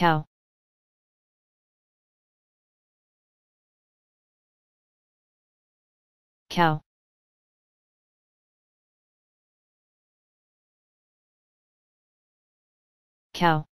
cow cow cow